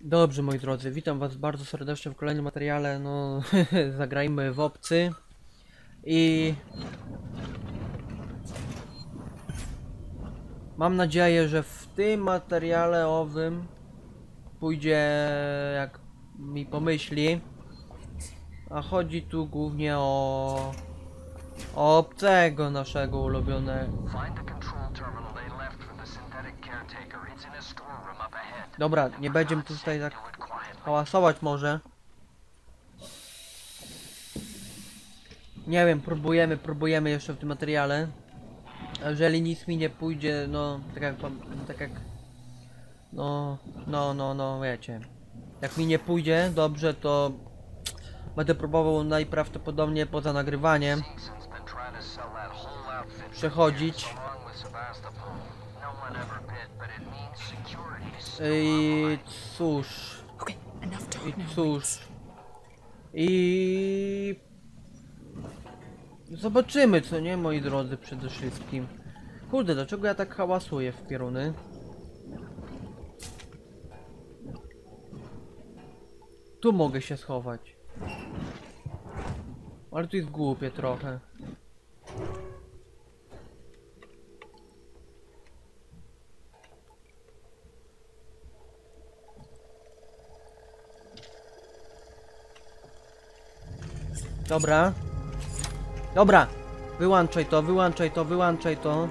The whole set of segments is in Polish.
Dobrze, moi drodzy, witam was bardzo serdecznie w kolejnym materiale, no zagrajmy w obcy i mam nadzieję, że w tym materiale owym pójdzie jak mi pomyśli, a chodzi tu głównie o, o obcego naszego ulubionego. Dobra, nie będziemy tutaj tak hałasować może. Nie wiem, próbujemy, próbujemy jeszcze w tym materiale. A Jeżeli nic mi nie pójdzie, no tak jak tak jak no, no, no, no, wiecie. Jak mi nie pójdzie dobrze, to będę próbował najprawdopodobniej poza nagrywaniem Simpson's i cóż, I cóż. I zobaczymy, co nie, moi drodzy, przede wszystkim. Kurde, dlaczego ja tak hałasuję w pieruny? Tu mogę się schować. Ale tu jest głupie trochę. Dobra. Dobra. Wyłączaj to, wyłączaj to, wyłączaj to.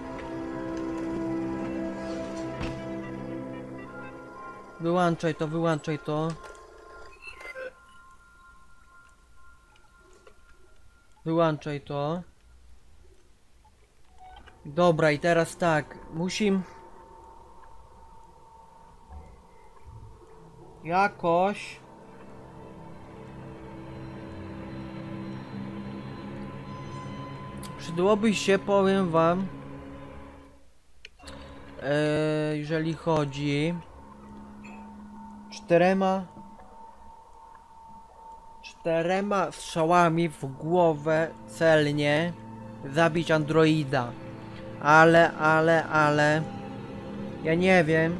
Wyłączaj to, wyłączaj to. Wyłączaj to. Dobra, i teraz tak. Musim... Jakoś... Przydałoby się, powiem wam, e, jeżeli chodzi czterema czterema strzałami w głowę celnie zabić androida. Ale, ale, ale ja nie wiem.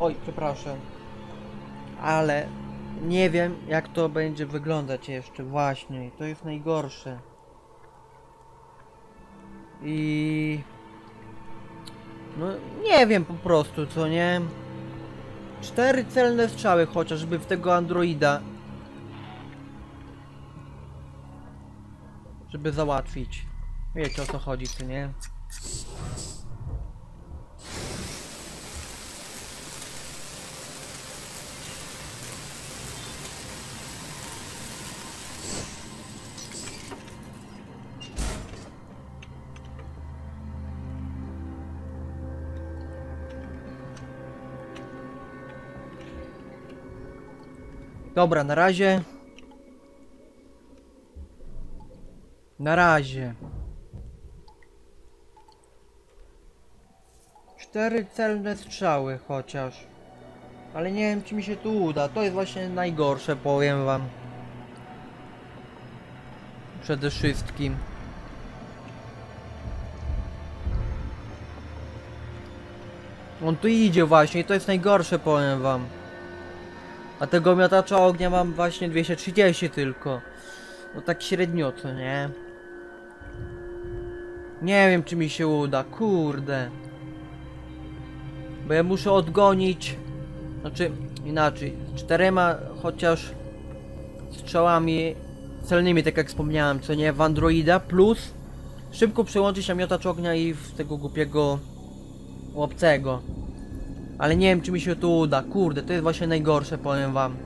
Oj, przepraszam. Ale nie wiem jak to będzie wyglądać jeszcze właśnie. To jest najgorsze. I... No nie wiem po prostu, co nie? Cztery celne strzały chociażby w tego androida. Żeby załatwić. Wiecie o co chodzi, co nie? Dobra, na razie. Na razie. Cztery celne strzały chociaż. Ale nie wiem czy mi się tu uda. To jest właśnie najgorsze, powiem wam. Przede wszystkim. On tu idzie właśnie i to jest najgorsze, powiem wam. A tego miotacza ognia mam właśnie 230 tylko. No tak średnio, co nie? Nie wiem, czy mi się uda, kurde. Bo ja muszę odgonić. Znaczy, inaczej. Czterema chociaż strzałami celnymi, tak jak wspomniałem, co nie? W Androida, plus szybko przełączyć na miotacz ognia i w tego głupiego łopcego. Ale nie wiem, czy mi się to uda. Kurde, to jest właśnie najgorsze, powiem wam.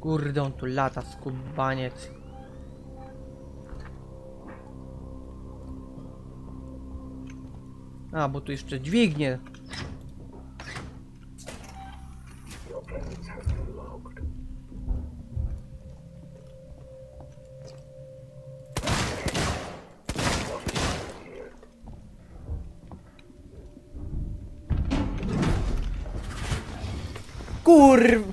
Kurde, on tu lata, skubaniec. A, bo tu jeszcze dźwignie. Kur...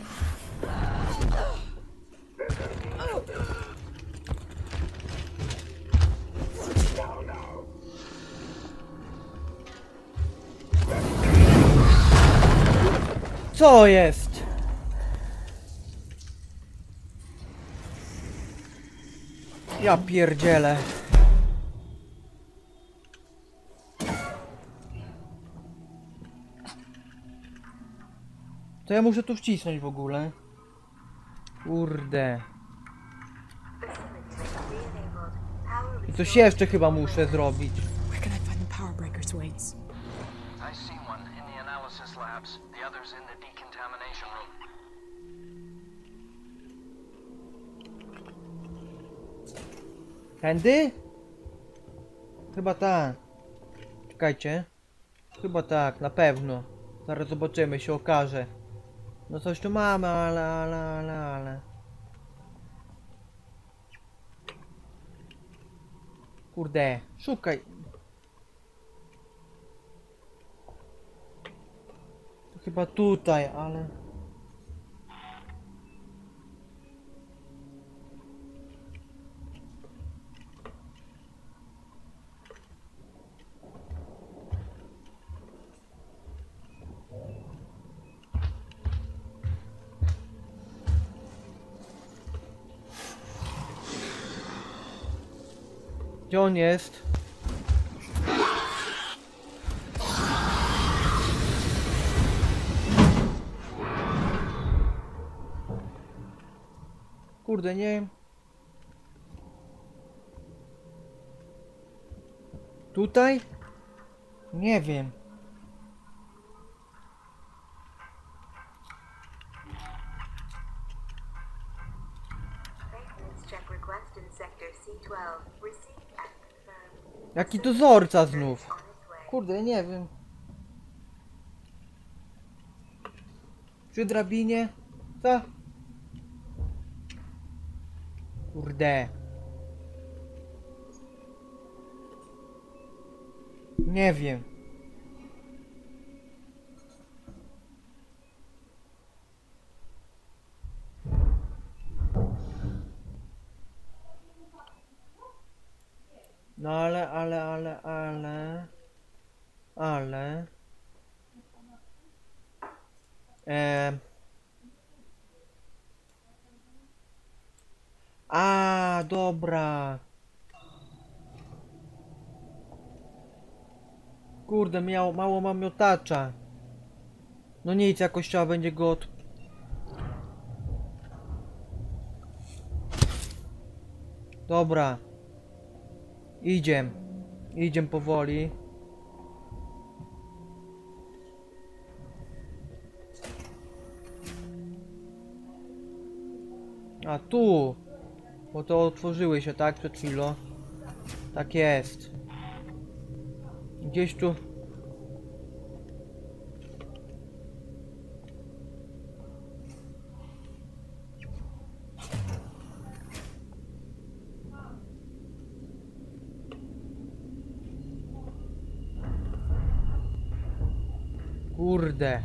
Co jest? Ja pierdzielę. To ja muszę tu wcisnąć w ogóle. Kurde. I coś jeszcze chyba muszę zrobić. Tędy? Chyba tak. Czekajcie. Chyba tak, na pewno. Zaraz zobaczymy, się okaże. No coś tu mamy, ale, ale, ale, ale. Kurde, szukaj. To chyba tutaj, ale... Gdzie on jest? Kurde, nie. Tutaj? Nie wiem. Jaki dozorca znów? Kurde, nie wiem. Przy drabinie? Co? Kurde. Nie wiem. No ale, ale, ale, ale... Ale... Eee... A, dobra. Kurde, miał, mało mam miotacza. No nic, jakoś trzeba będzie go od... Dobra. Idziem. Idziem powoli. A tu! Bo to otworzyły się, tak? Przed chwilą. Tak jest. Gdzieś tu... Kurde.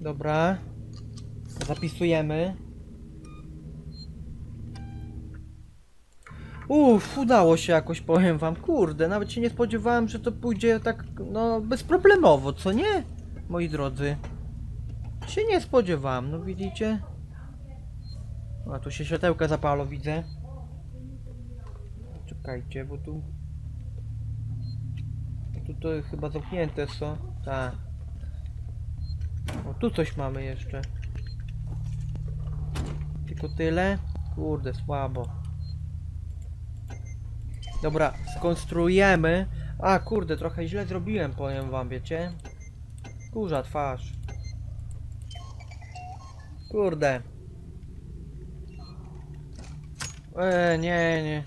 Dobra. Zapisujemy. Uff, udało się jakoś, powiem wam. Kurde, nawet się nie spodziewałem, że to pójdzie tak, no, bezproblemowo, co nie? Moi drodzy. Się nie spodziewałem, no widzicie? A tu się światełka zapalo, widzę. Czekajcie, bo tu... Tu to chyba zamknięte są. Tak. O, tu coś mamy jeszcze. Tylko tyle? Kurde, słabo. Dobra, skonstruujemy. A, kurde, trochę źle zrobiłem, powiem wam, wiecie? Kurza twarz. Kurde. E, nie, nie.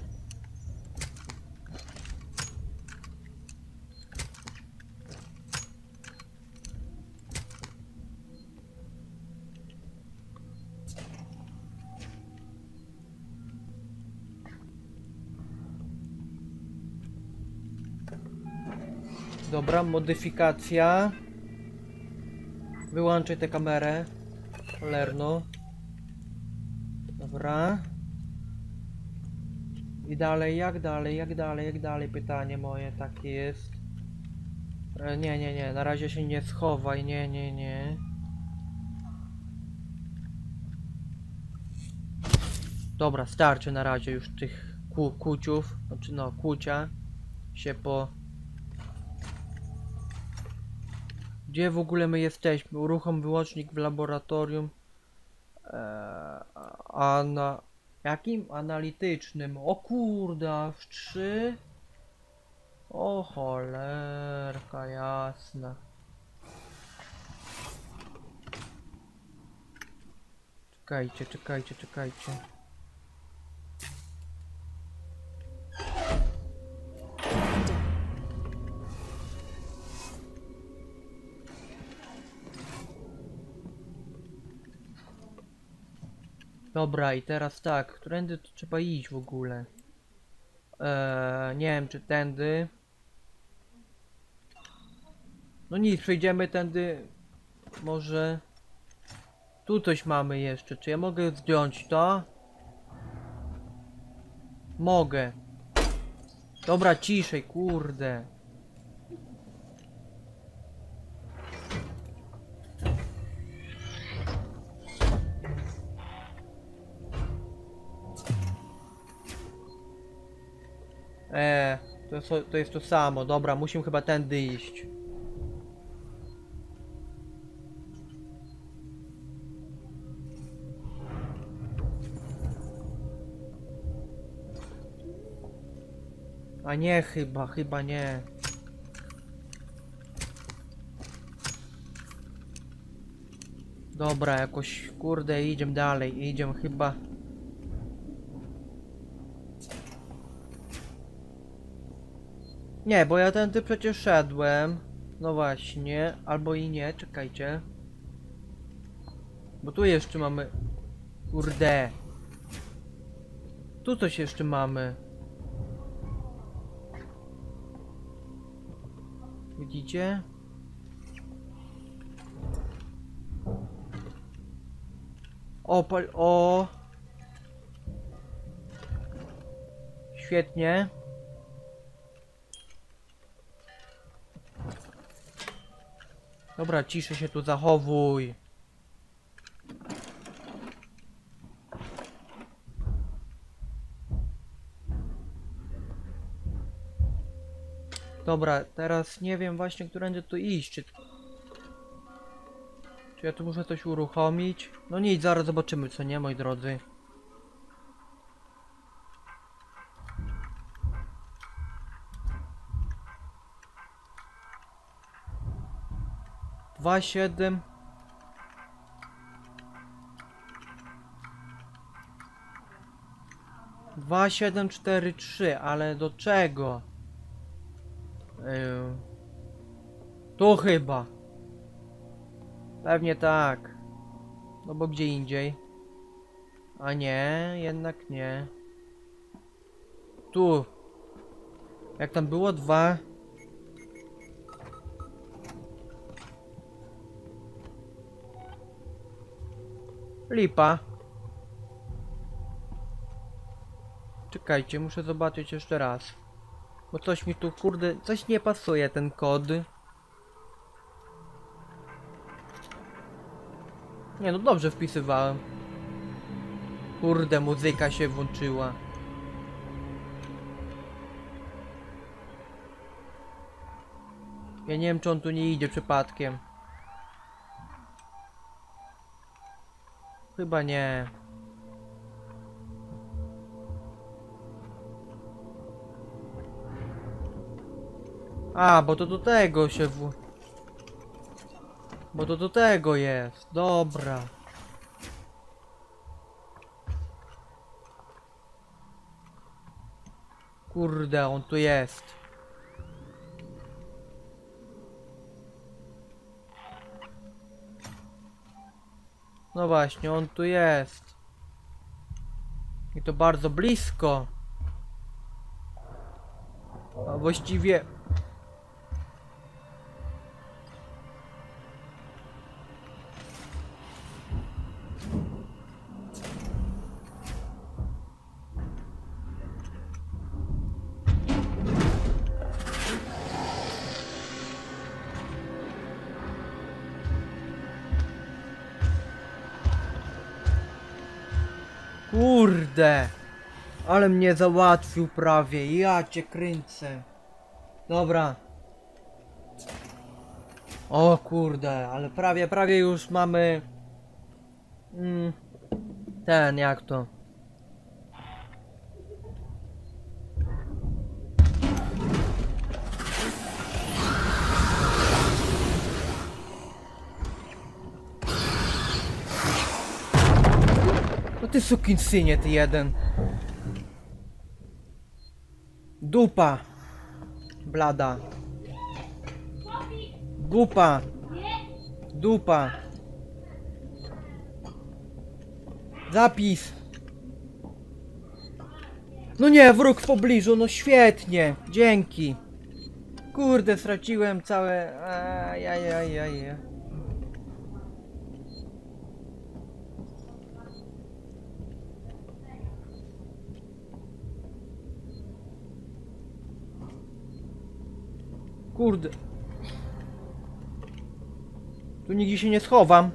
Dobra, modyfikacja. Wyłączaj tę kamerę. Cholerno. Dobra. I dalej, jak dalej, jak dalej, jak dalej? Pytanie moje takie jest. E, nie, nie, nie, na razie się nie schowaj, nie, nie, nie. Dobra, starczy na razie już tych ku, kuciów, znaczy no, kucia się po... Gdzie w ogóle my jesteśmy? Uruchom wyłącznik w laboratorium. Eee, a na jakim? Analitycznym. O kurde, w 3. O cholerka jasna. Czekajcie, czekajcie, czekajcie. Dobra, i teraz tak, którędy to trzeba iść w ogóle? Eee, nie wiem, czy tędy. No nic, przejdziemy tędy. Może. Tu coś mamy jeszcze. Czy ja mogę zdjąć to? Mogę. Dobra, ciszej, kurde. To, to jest to samo. Dobra, musimy chyba tędy iść. A nie chyba, chyba nie. Dobra, jakoś kurde idziemy dalej, idziemy chyba. Nie, bo ja tędy przecież szedłem. No właśnie, albo i nie, czekajcie. Bo tu jeszcze mamy... Kurde. Tu coś jeszcze mamy. Widzicie? O, pal... O! Świetnie. Dobra, ciszę się tu zachowuj. Dobra, teraz nie wiem właśnie, którędy tu iść. Czy... Czy ja tu muszę coś uruchomić? No nic, zaraz zobaczymy, co nie, moi drodzy. Dwa siedem. Dwa siedem cztery trzy, ale do czego? Yy. Tu chyba. Pewnie tak. No bo gdzie indziej? A nie, jednak nie. Tu. Jak tam było dwa. Lipa. Czekajcie, muszę zobaczyć jeszcze raz. Bo coś mi tu, kurde, coś nie pasuje ten kod. Nie no, dobrze wpisywałem. Kurde, muzyka się włączyła. Ja nie wiem, czy on tu nie idzie przypadkiem. Chyba nie. A, bo to do tego się w... Bo to do tego jest. Dobra. Kurde, on tu jest. No właśnie, on tu jest. I to bardzo blisko. A właściwie Ale mnie załatwił prawie, ja cię kręcę. Dobra. O kurde, ale prawie, prawie już mamy... Mm, ten, jak to? No ty sukinsynie, ty jeden. Dupa. Blada. Dupa. Dupa. Zapis. No nie, wróg w pobliżu, no świetnie. Dzięki. Kurde, straciłem całe... Ajajajaj. Kurde. Tu nigdzie się nie schowam.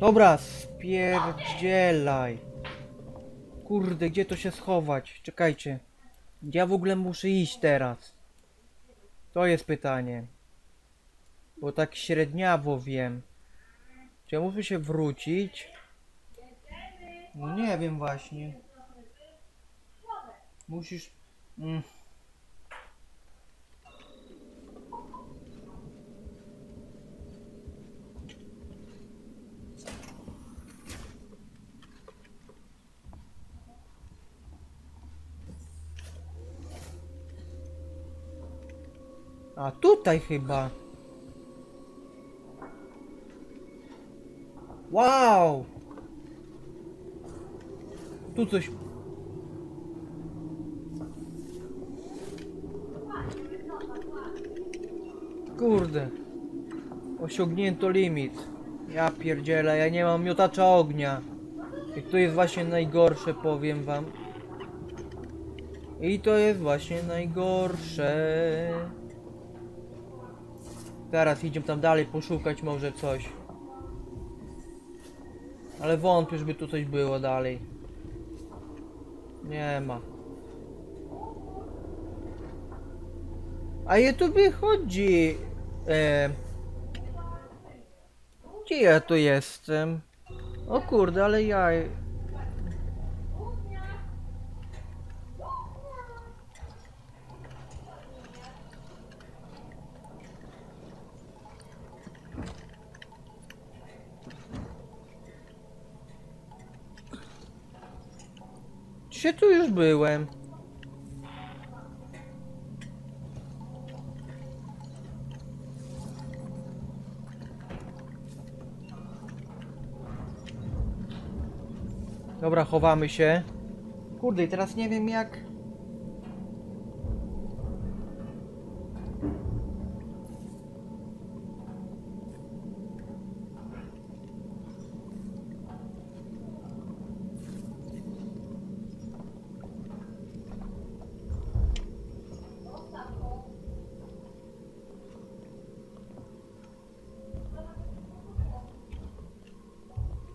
Dobra, spierdzielaj. Kurde, gdzie to się schować? Czekajcie. Ja w ogóle muszę iść teraz? To jest pytanie. Bo tak średniawo wiem. Czy ja muszę się wrócić? No nie wiem właśnie. Musisz... Mm. A tutaj chyba. Wow! Tu coś. Kurde. Osiągnięto limit. Ja pierdzielę, ja nie mam miotacza ognia. I to jest właśnie najgorsze, powiem wam. I to jest właśnie najgorsze. Teraz idziemy tam dalej poszukać może coś. Ale wątpię, żeby tu coś było dalej. Nie ma. A je tu wychodzi. E... Gdzie ja tu jestem? O kurde, ale ja... Czy tu już byłem? Dobra, chowamy się. Kurde, i teraz nie wiem jak...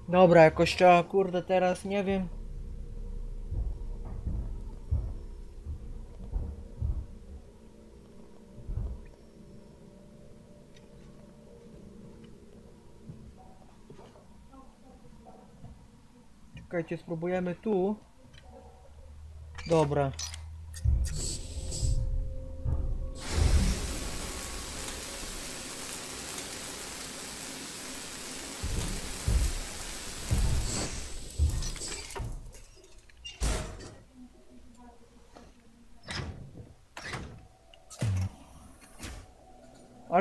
Dobra, jakoś trzeba, kurde, teraz nie wiem. Czekajcie, spróbujemy tu. Dobra.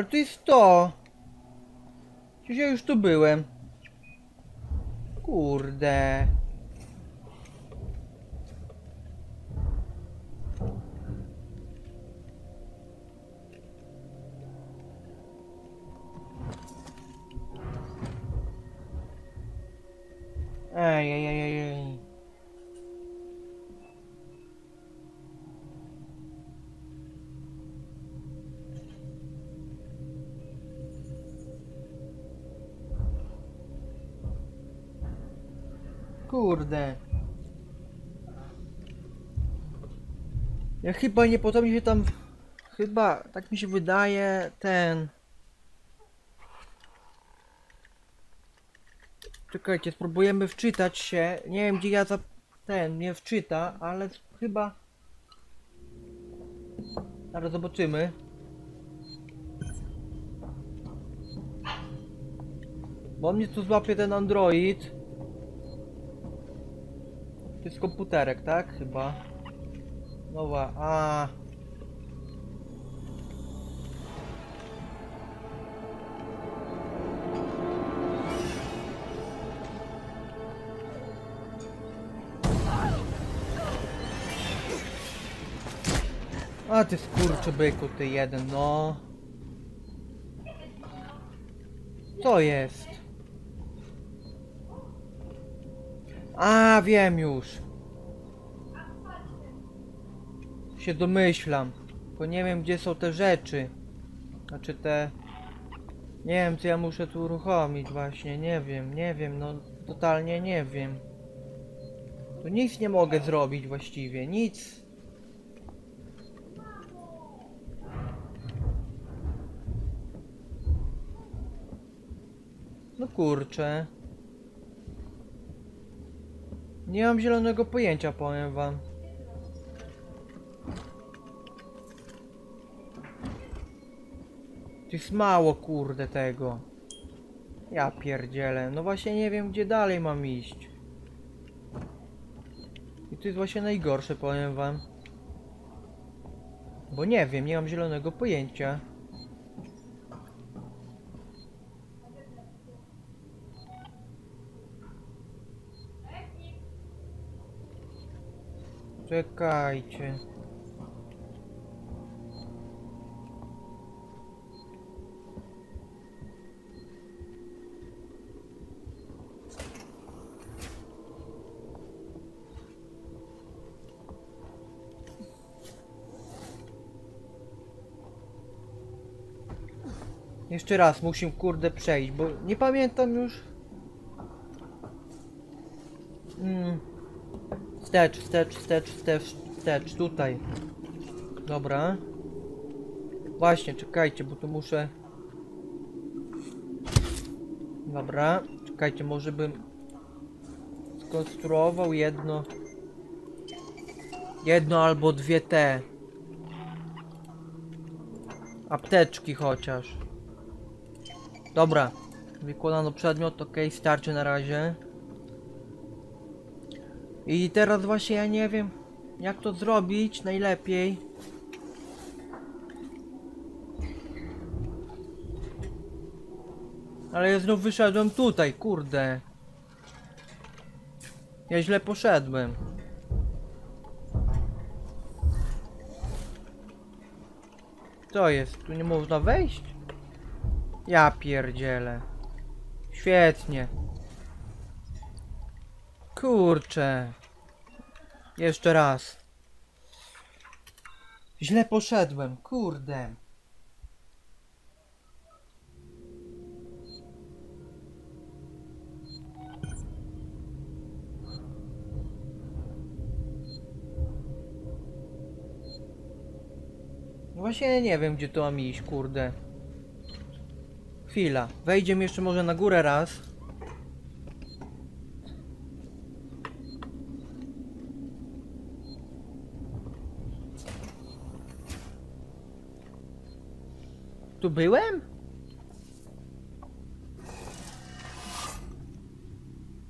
Ale to jest to. Przecież ja już tu byłem. Kurde. Kurde. Ja chyba niepotrzebnie się tam... Chyba, tak mi się wydaje, ten... Czekajcie, spróbujemy wczytać się. Nie wiem gdzie ja za... ten nie wczyta, ale chyba... Zaraz zobaczymy. Bo mnie tu złapie ten Android. To jest komputerek, tak? Chyba. Nowa, a. A ty skurczy byku, ty jeden, no. Co jest? A, wiem już. Się domyślam. Tylko nie wiem gdzie są te rzeczy. Znaczy te... Nie wiem co ja muszę tu uruchomić właśnie, nie wiem, nie wiem, no totalnie nie wiem. Tu nic nie mogę zrobić właściwie, nic. No kurczę. Nie mam zielonego pojęcia, powiem wam. To jest mało, kurde, tego. Ja pierdzielę. No właśnie nie wiem, gdzie dalej mam iść. I to jest właśnie najgorsze, powiem wam. Bo nie wiem, nie mam zielonego pojęcia. Czekajcie. Jeszcze raz musimy kurde przejść, bo nie pamiętam już. Mm. Wstecz, wstecz, wstecz, wstecz, wstecz, tutaj. Dobra. Właśnie, czekajcie, bo tu muszę... Dobra, czekajcie, może bym skonstruował jedno... Jedno albo dwie te. Apteczki chociaż. Dobra. Wykładano przedmiot, ok, starczy na razie. I teraz właśnie ja nie wiem, jak to zrobić najlepiej. Ale ja znów wyszedłem tutaj, kurde. Ja źle poszedłem. Co jest? Tu nie można wejść? Ja pierdzielę. Świetnie. Kurczę. Jeszcze raz. Źle poszedłem, kurde. Właśnie nie wiem, gdzie to mam iść, kurde. Chwila. Wejdziemy jeszcze może na górę raz. Tu byłem?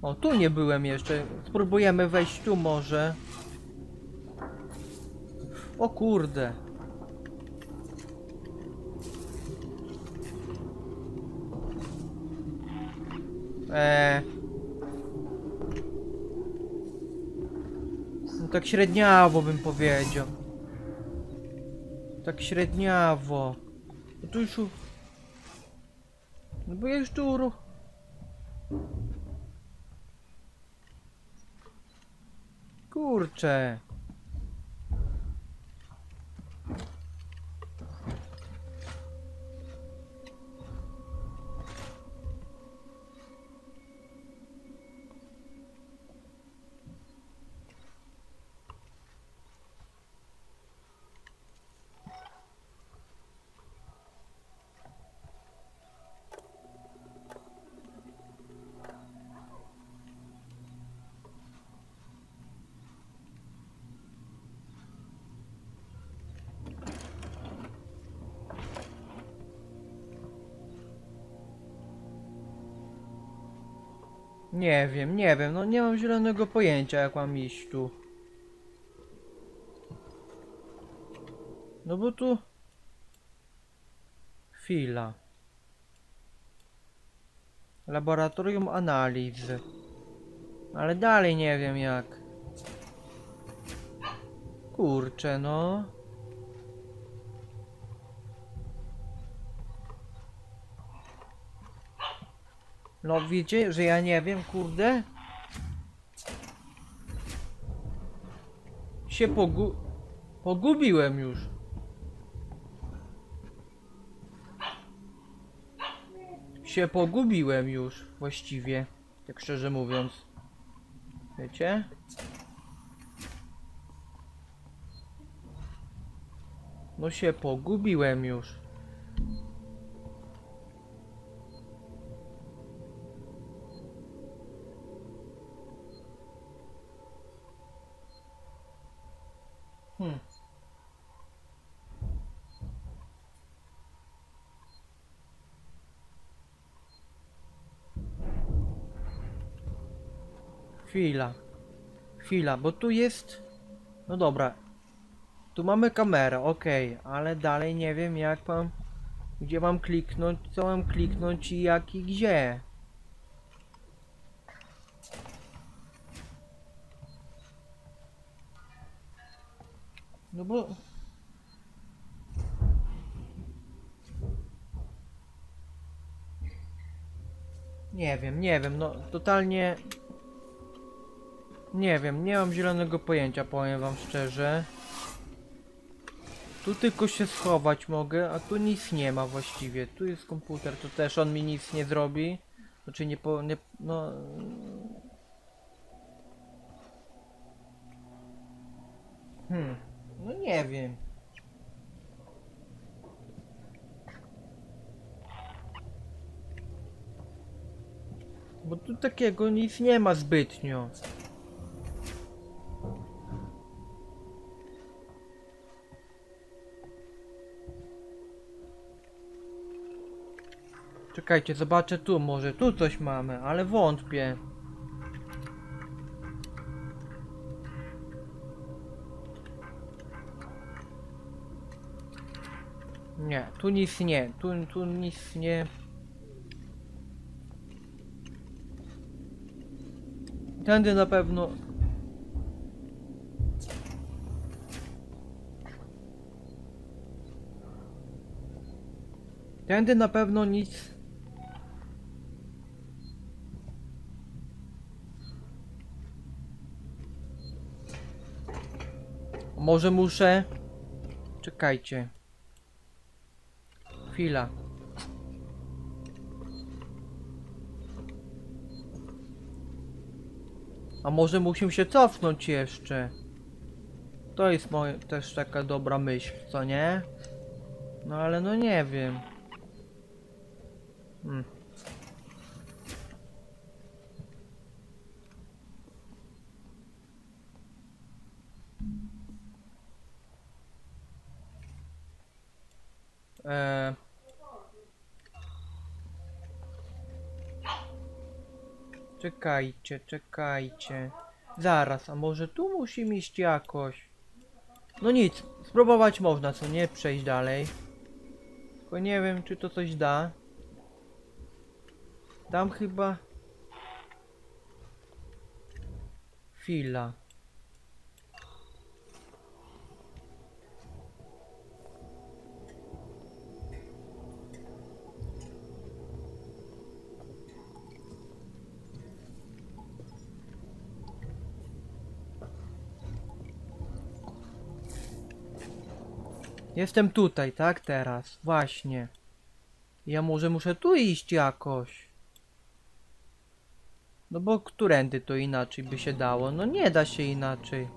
O, tu nie byłem jeszcze. Spróbujemy wejść tu może. O kurde. Eee. Tak średniawo bym powiedział. Tak średniawo. No tu już... No bo ja już tu uruch... Kurczę. Nie wiem, nie wiem, no nie mam zielonego pojęcia jak mam iść tu. No bo tu... Chwila. Laboratorium analiz. Ale dalej nie wiem jak. Kurczę no. No wiecie, że ja nie wiem, kurde? Się pogu... Pogubiłem już. Się pogubiłem już, właściwie. Tak szczerze mówiąc. Wiecie? No się pogubiłem już. Chwila. Chwila, bo tu jest... No dobra. Tu mamy kamerę, okej, ale dalej nie wiem jak mam... Gdzie mam kliknąć, co mam kliknąć i jak i gdzie. No bo... Nie wiem, nie wiem, no totalnie... Nie wiem, nie mam zielonego pojęcia, powiem wam szczerze. Tu tylko się schować mogę, a tu nic nie ma właściwie. Tu jest komputer, to też on mi nic nie zrobi. Znaczy nie po... Nie, no... Hmm, no nie wiem. Bo tu takiego nic nie ma zbytnio. Czekajcie, zobaczę tu, może tu coś mamy, ale wątpię. Nie, tu nic nie, tu, tu nic nie. Tędy na pewno. Tędy na pewno nic. Może muszę. Czekajcie. Chwila. A może musimy się cofnąć jeszcze? To jest moja też taka dobra myśl, co nie? No ale no nie wiem. Hmm. Eee. Czekajcie, czekajcie. Zaraz, a może tu musimy iść jakoś? No nic, spróbować można, co nie? Przejść dalej. Tylko nie wiem, czy to coś da. Tam chyba... Chwila. Jestem tutaj, tak? Teraz. Właśnie. Ja może muszę tu iść jakoś. No bo którędy to inaczej by się dało? No nie da się inaczej.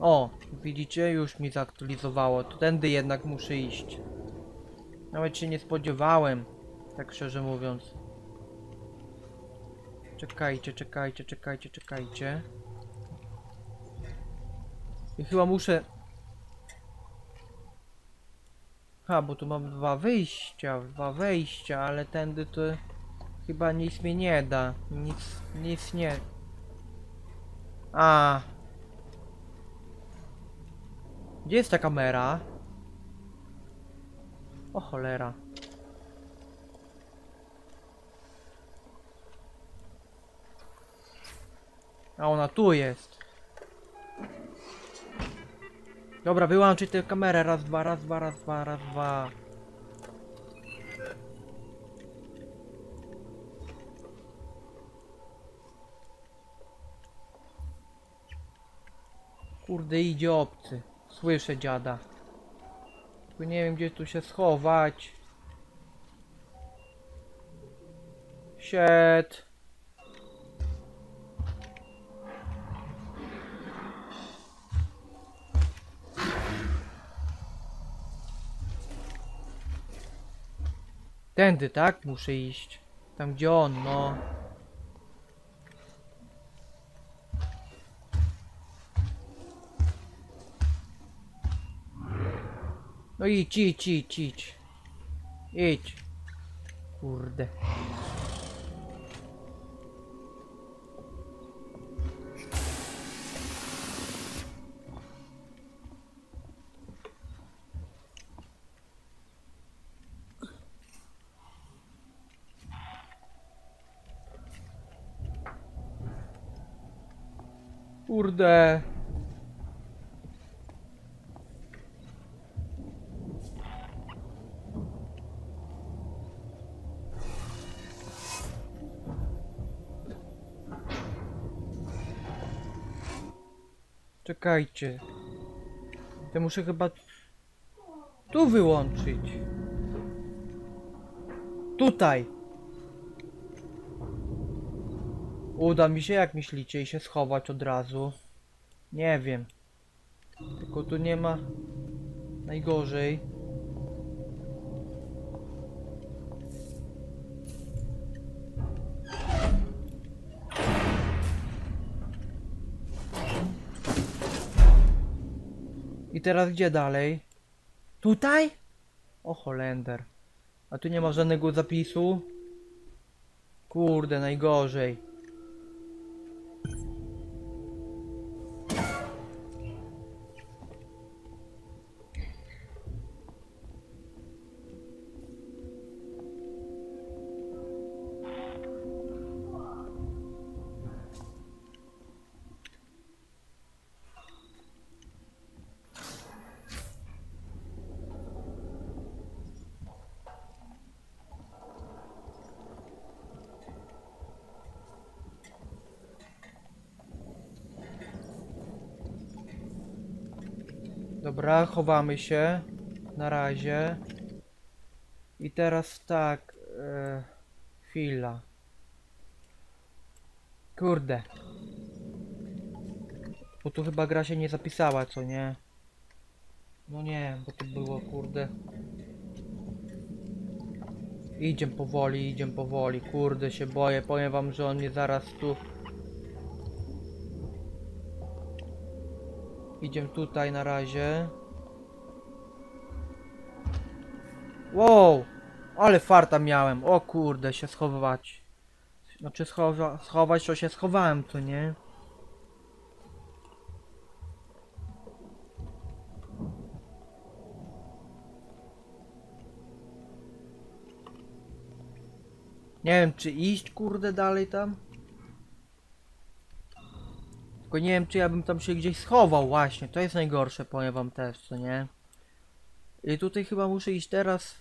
O, widzicie? Już mi zaktualizowało. Tędy jednak muszę iść. Nawet się nie spodziewałem. Tak szczerze mówiąc. Czekajcie, czekajcie, czekajcie, czekajcie. I chyba muszę... Ha, bo tu mam dwa wyjścia, dwa wejścia, ale tędy to chyba nic mi nie da. Nic, nic nie. A. Gdzie jest ta kamera? O cholera. A ona tu jest. Dobra, wyłączyć tę kamerę. Raz, dwa, raz, dwa, raz, dwa, raz, dwa. Kurde, idzie obcy. Słyszę dziada. Tylko nie wiem, gdzie tu się schować. Shit. Tędy, tak? Muszę iść. Tam gdzie on, no. No idź, idź, idź, idź. Idź. Kurde. Kurde. Czekajcie. To muszę chyba tu wyłączyć. Tutaj. Uda mi się, jak myślicie, i się schować od razu? Nie wiem. Tylko tu nie ma... Najgorzej. I teraz gdzie dalej? Tutaj? O Holender. A tu nie ma żadnego zapisu? Kurde, najgorzej. Dobra, chowamy się. Na razie. I teraz tak. E, chwila. Kurde. Bo tu chyba gra się nie zapisała, co nie? No nie, bo to było, kurde. Idziemy powoli, idziemy powoli. Kurde, się boję. Powiem wam, że on mnie zaraz tu... Idziemy tutaj na razie. Wow! Ale farta miałem. O kurde, się schować. Znaczy schowa schować, to się schowałem, to nie? Nie wiem, czy iść kurde dalej tam? Tylko nie wiem, czy ja bym tam się gdzieś schował właśnie. To jest najgorsze, powiem wam też, co nie? I tutaj chyba muszę iść teraz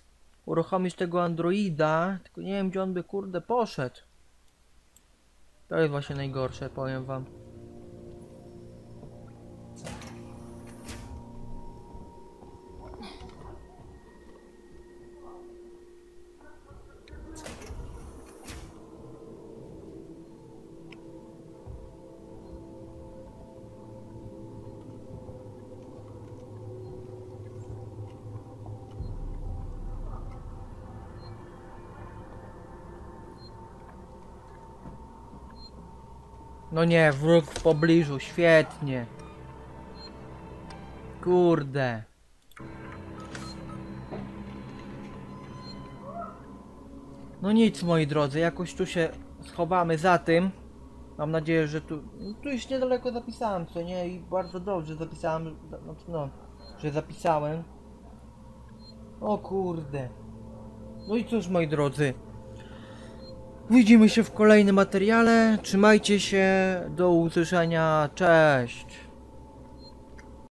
uruchomić tego androida, tylko nie wiem, gdzie on by kurde poszedł. To jest właśnie najgorsze, powiem wam. nie, wróg w pobliżu, świetnie. Kurde. No nic moi drodzy, jakoś tu się schowamy za tym. Mam nadzieję, że tu... No tu już niedaleko zapisałem, co nie? I bardzo dobrze zapisałem, no, no że zapisałem. O kurde. No i cóż moi drodzy, Widzimy się w kolejnym materiale. Trzymajcie się. Do usłyszenia. Cześć.